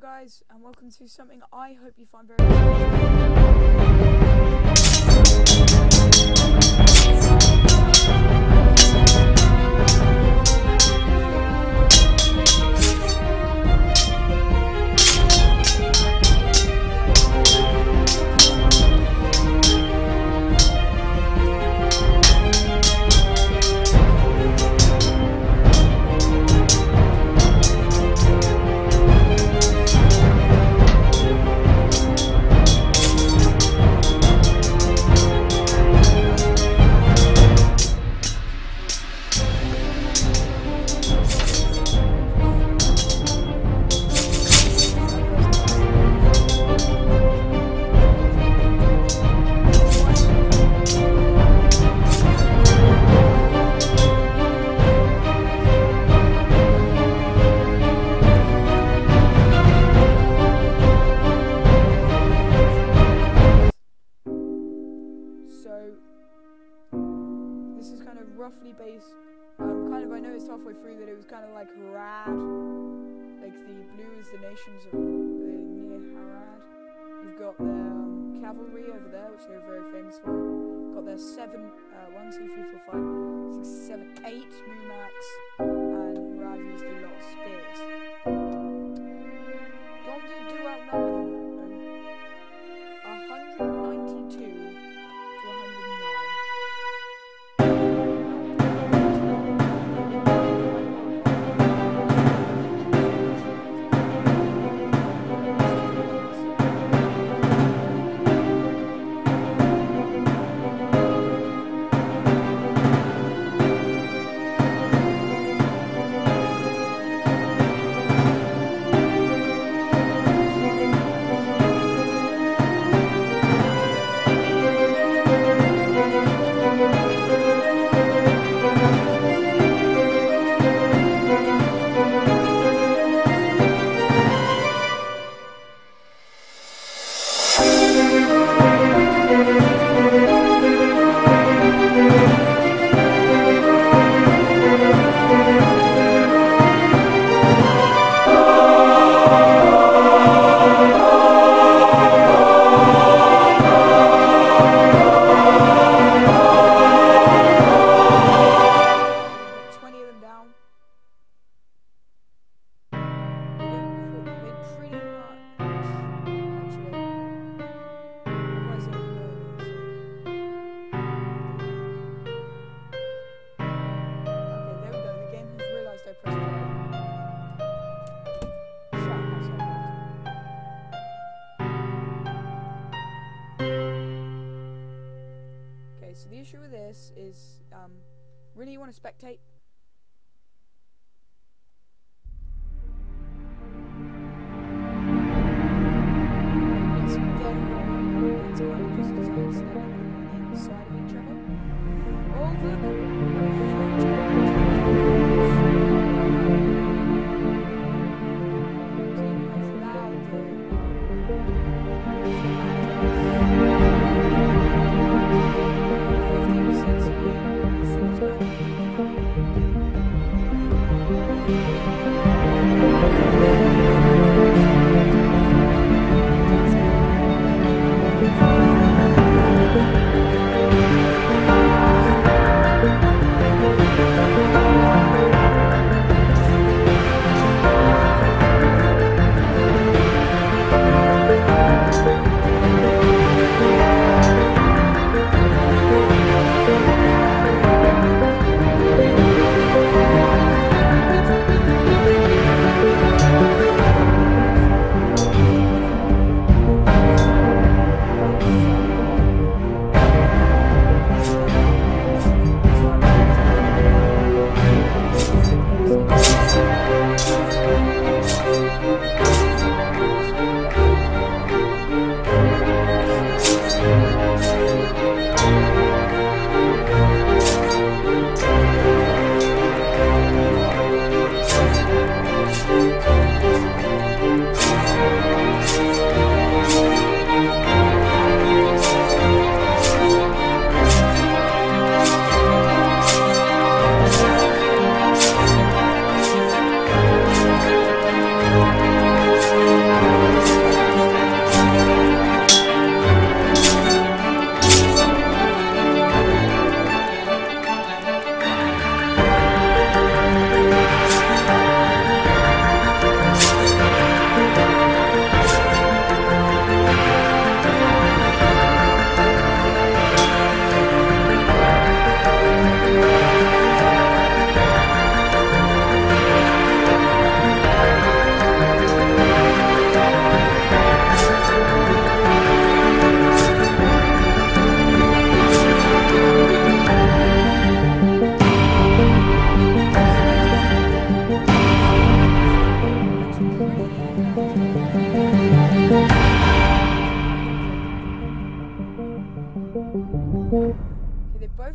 Hello guys, and welcome to something I hope you find very kind of like Harad, like the blue is the nations of uh, near Harad. You've got the um, cavalry over there, which they're very famous for. Got their seven, uh, one, two, three, four, five, six, seven, eight Mumaks, and Harad used a lot um, really you want to spectate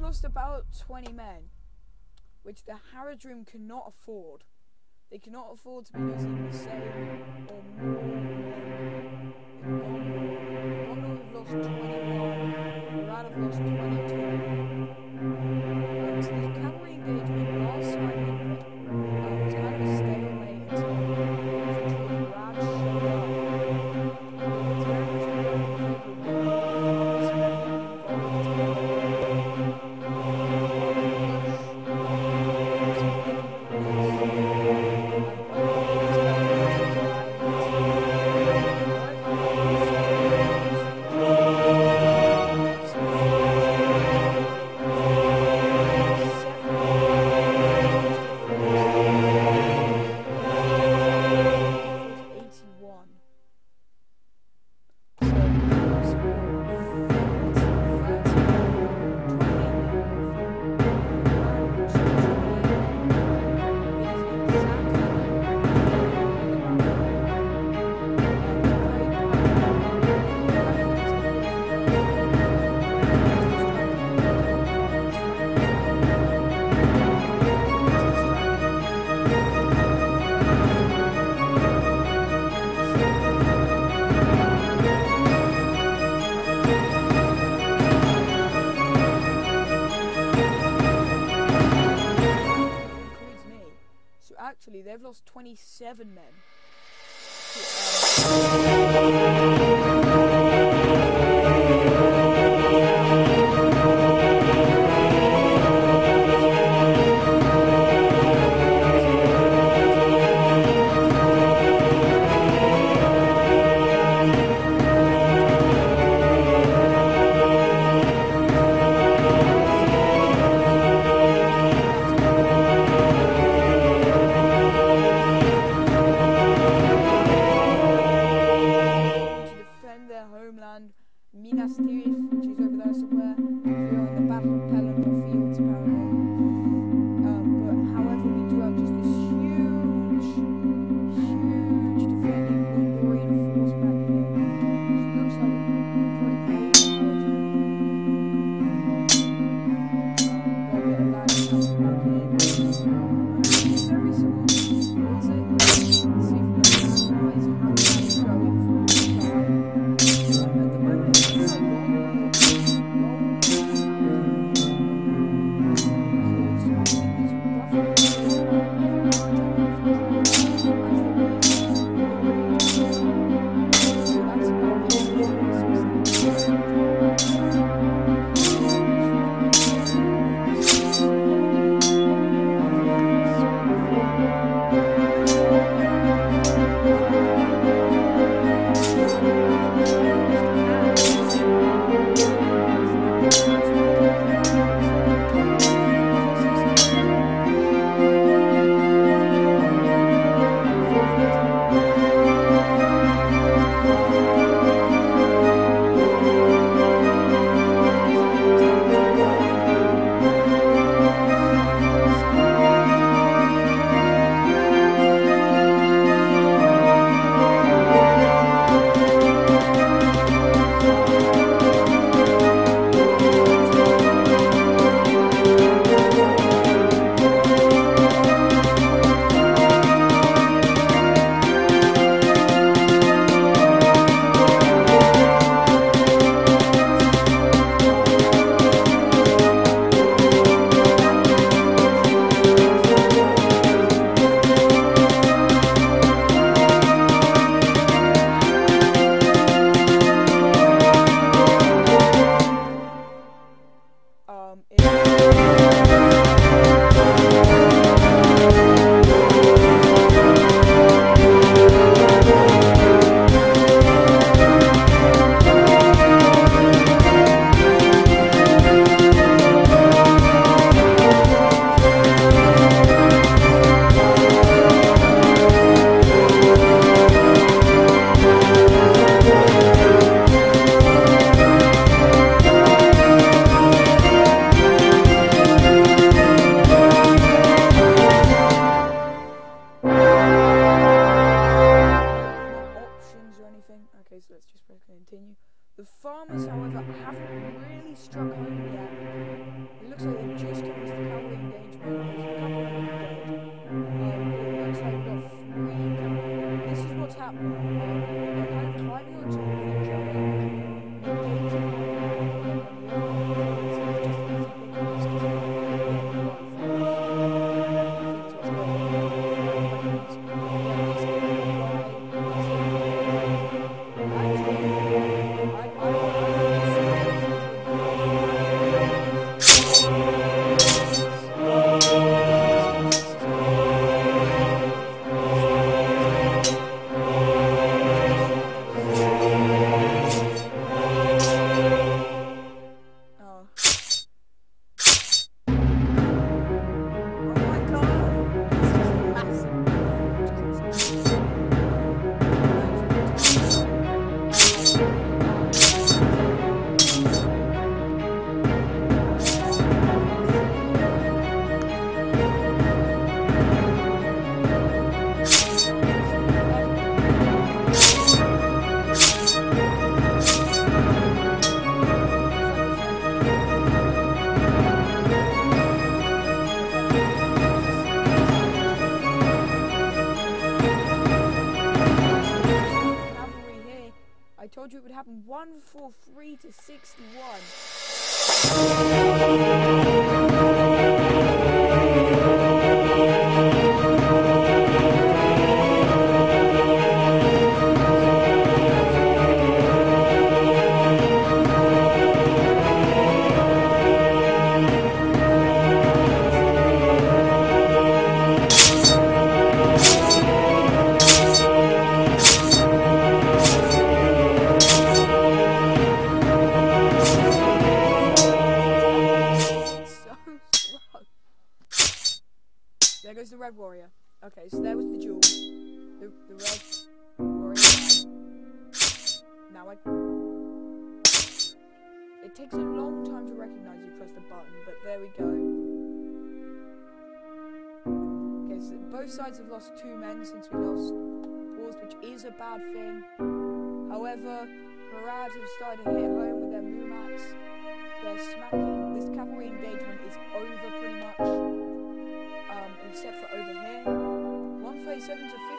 lost about 20 men, which the Haradrim cannot afford. They cannot afford to be losing the same or more men in Gondor. Gondor have lost 21, Murad have lost 22. They've lost 27 men. homeland, Minas Tirith, which is over there somewhere. You're in the Battle of what's happening. To 61. Sides have lost two men since we lost Wars, which is a bad thing. However, Harad have started to hit home with their Mumaks. They're smacking. This cavalry engagement is over pretty much. Um, except for over here. 137 to 53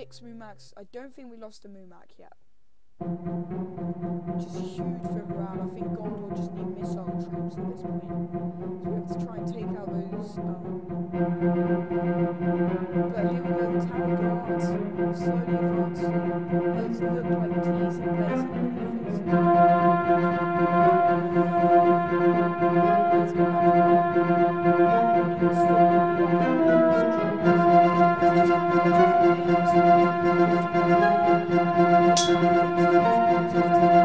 six Mumaks. I don't think we lost a Mumak yet. Which is huge for Harad. I think Gondor just need missile troops at this point. So we have to try and take out those. Um... But here we go, tower guards slowly advancing. Those look like and B's in their faces. Let's go back to the Thank you.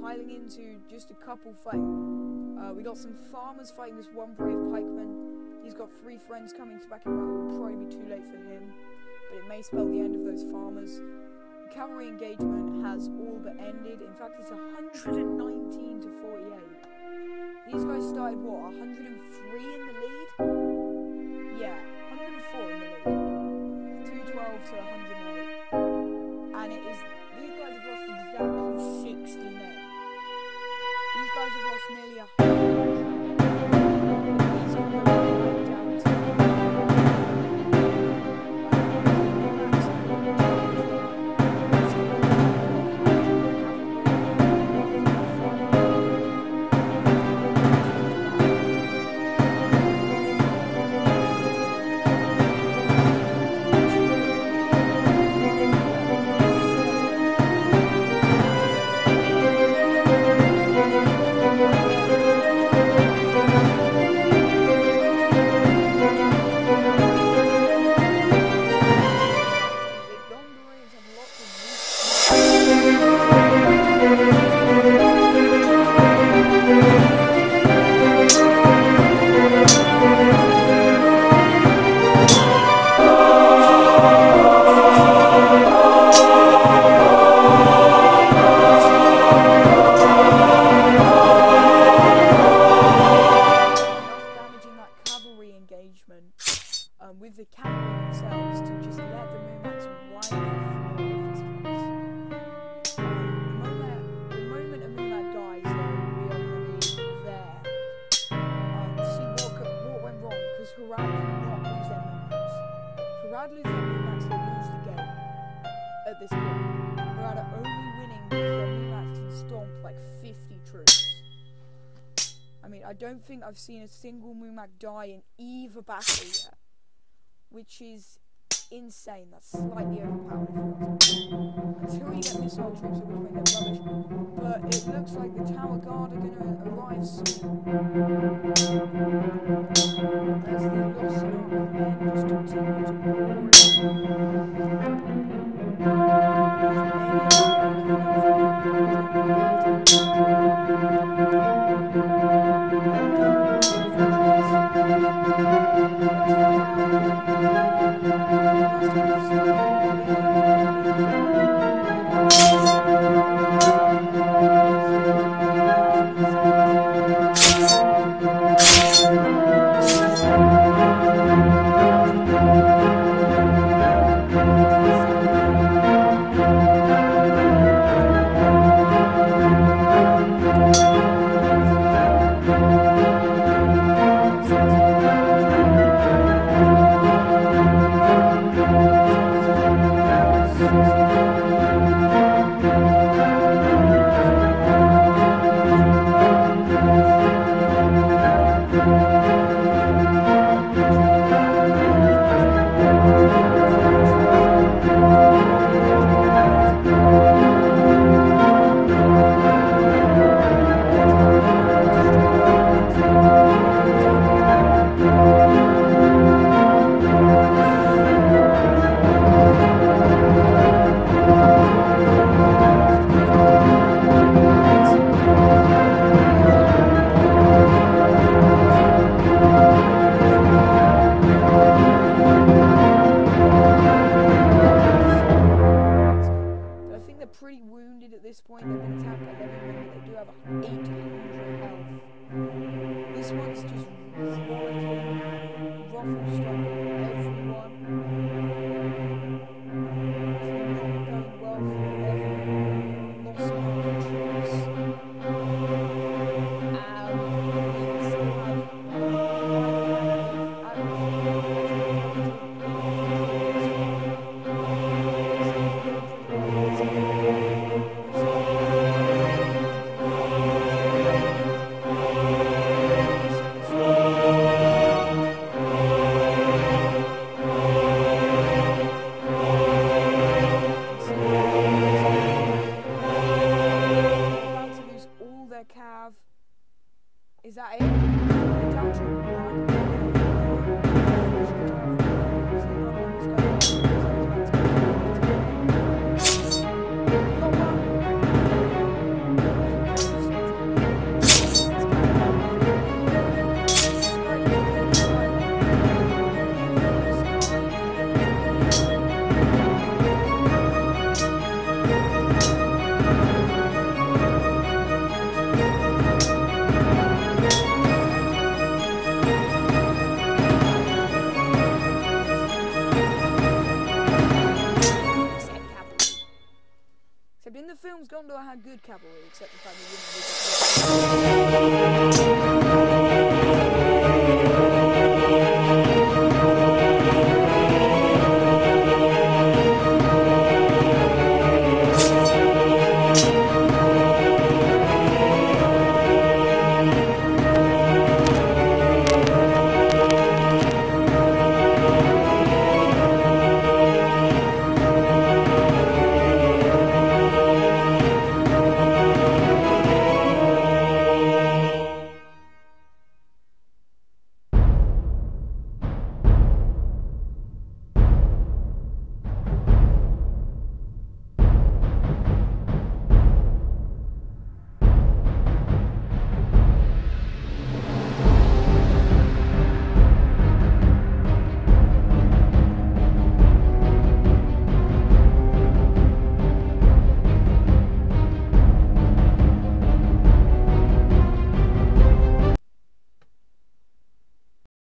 Piling into just a couple fight. Uh, we got some farmers fighting this one brave pikeman. He's got three friends coming to back him up. It will probably be too late for him, but it may spell the end of those farmers. The cavalry engagement has all but ended. In fact, it's 119 to 48. These guys started what 103 in the lead. Yeah, 104 in the lead. 212 to 108, and it is exactly 60 men. These guys have lost nearly a I've seen a single Mumak die in either battle yet, which is insane. That's slightly overpowered. Until you get missile troops, at which point they're rubbish. But it looks like the Tower Guard are going to arrive soon. As the just continue to. Except the fact